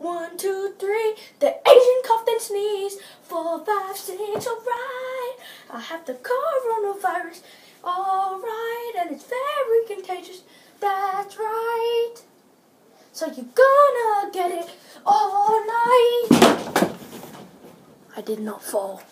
One, two, three. The Asian coughed and sneezed. Four, five, six. Alright. I have the coronavirus. Alright. And it's very contagious. That's right. So you're gonna get it all night. I did not fall.